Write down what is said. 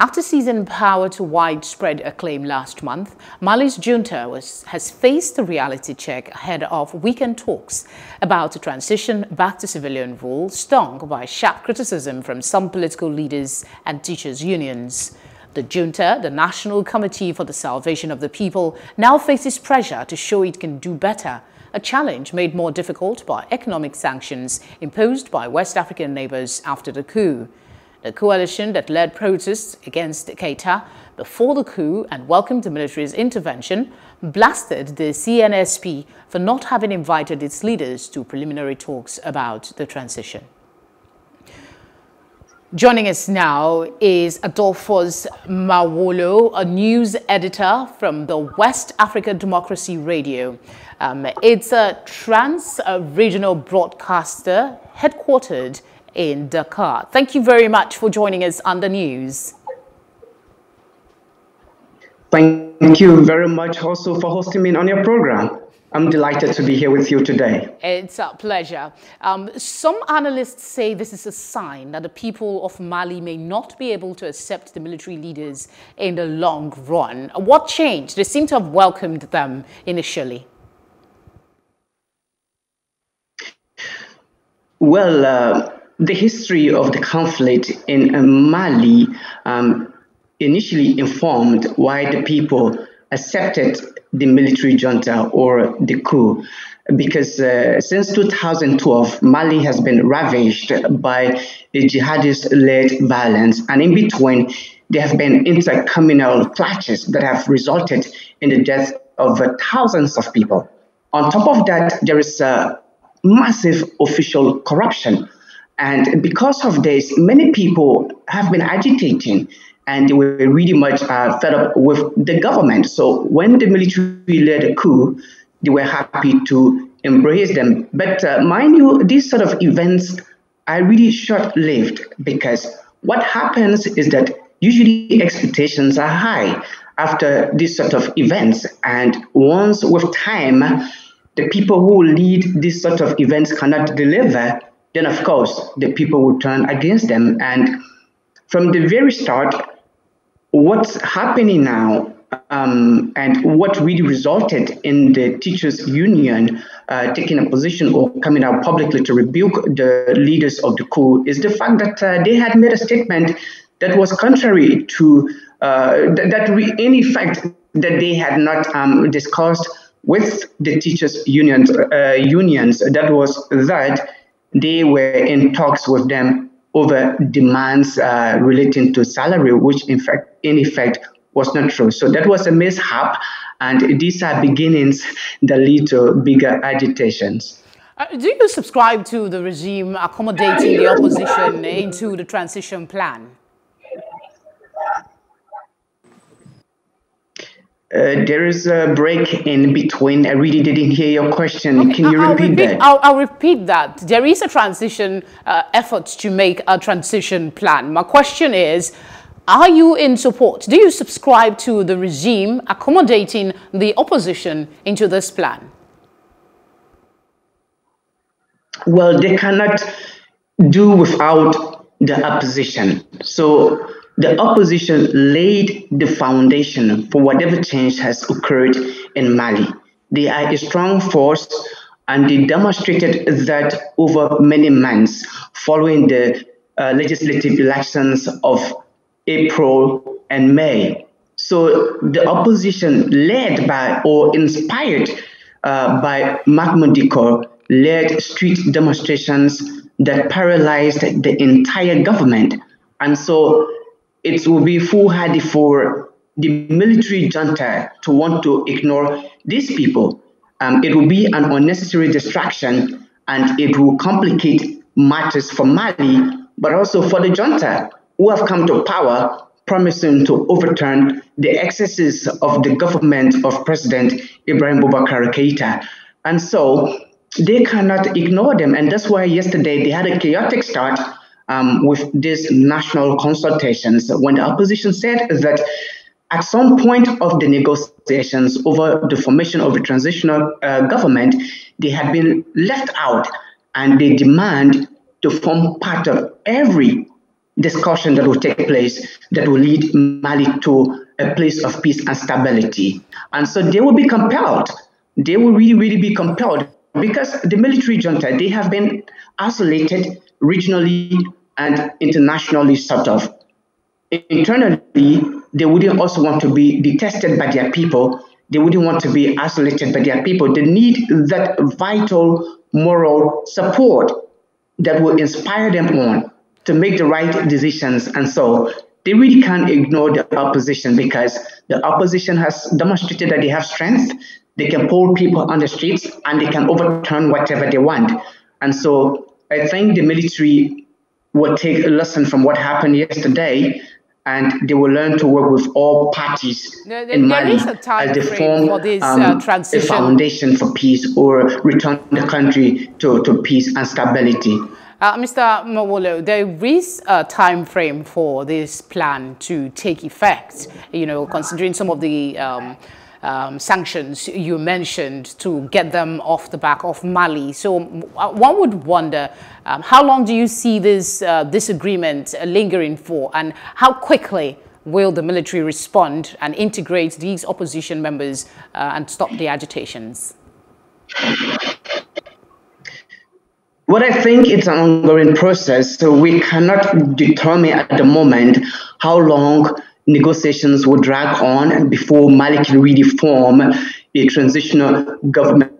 After seizing power to widespread acclaim last month, Mali's junta was, has faced a reality check ahead of weekend talks about a transition back to civilian rule, stung by sharp criticism from some political leaders and teachers' unions. The junta, the National Committee for the Salvation of the People, now faces pressure to show it can do better, a challenge made more difficult by economic sanctions imposed by West African neighbors after the coup. The coalition that led protests against Keita before the coup and welcomed the military's intervention blasted the CNSP for not having invited its leaders to preliminary talks about the transition. Joining us now is Adolphus Mawolo, a news editor from the West Africa Democracy Radio. Um, it's a trans-regional broadcaster headquartered in Dakar. Thank you very much for joining us on the news. Thank you very much also for hosting me on your program. I'm delighted to be here with you today. It's a pleasure. Um, some analysts say this is a sign that the people of Mali may not be able to accept the military leaders in the long run. What changed? They seem to have welcomed them initially. Well, uh, the history of the conflict in uh, Mali um, initially informed why the people accepted the military junta or the coup. Because uh, since 2012, Mali has been ravaged by a jihadist led violence, and in between, there have been intercommunal clashes that have resulted in the death of uh, thousands of people. On top of that, there is uh, massive official corruption and because of this, many people have been agitating and they were really much uh, fed up with the government. So when the military led a coup, they were happy to embrace them. But uh, mind you, these sort of events are really short lived because what happens is that usually expectations are high after these sort of events. And once with time, the people who lead these sort of events cannot deliver, then of course the people will turn against them. And from the very start, what's happening now um, and what really resulted in the teachers union uh, taking a position or coming out publicly to rebuke the leaders of the coup is the fact that uh, they had made a statement that was contrary to uh, th- that any fact that they had not um, discussed with the teachers unions uh, unions that was that they were in talks with them over demands uh, relating to salary, which in fact, in effect, was not true. So that was a mishap, and these are beginnings that lead to bigger agitations. Uh, do you subscribe to the regime accommodating the opposition into the transition plan? Uh, there is a break in between. I really didn't hear your question. Okay, Can you I'll repeat, repeat, that? I'll, I'll, repeat that. There is a transition uh, efforts to make a transition plan. My question is, are you in support? Do you subscribe to the regime accommodating the opposition into this plan? Well, they cannot do without the opposition. So the opposition laid the foundation for whatever change has occurred in Mali. They are a strong force and they demonstrated that over many months following the uh, legislative elections of April and May. So the opposition, led by or inspired uh, by Mahmoud Dicko, led street demonstrations that paralyzed the entire government. And so it will be foolhardy for the military junta to want to ignore these people. Um, it will be an unnecessary distraction and it will complicate matters for Mali, but also for the junta who have come to power promising to overturn the excesses of the government of President Ibrahim Boubacar Keita. And so they cannot ignore them. And that's why yesterday they had a chaotic start um, with these national consultations when the opposition said that at some point of the negotiations over the formation of a transitional uh, government, they had been left out and they demand to form part of every discussion that will take place that will lead Mali to a place of peace and stability. And so they will be compelled. They will really, really be compelled because the military junta, they have been isolated regionally and internationally sort of. Internally, they wouldn't also want to be detested by their people. They wouldn't want to be isolated by their people. They need that vital moral support that will inspire them on to make the right decisions. And so they really can't ignore the opposition because the opposition has demonstrated that they have strength. They can pull people on the streets and they can overturn whatever they want. And so I think the military will take a lesson from what happened yesterday and they will learn to work with all parties there, there, in Mali as they form for this, um, uh, transition. a foundation for peace or return the country to, to peace and stability. Uh, Mr. Mawolo, there is a time frame for this plan to take effect, you know, considering some of the um, um, sanctions you mentioned to get them off the back of Mali. So uh, one would wonder, um, how long do you see this uh, disagreement lingering for and how quickly will the military respond and integrate these opposition members uh, and stop the agitations? What I think it's an ongoing process, so we cannot determine at the moment how long negotiations will drag on and before Mali can really form a transitional government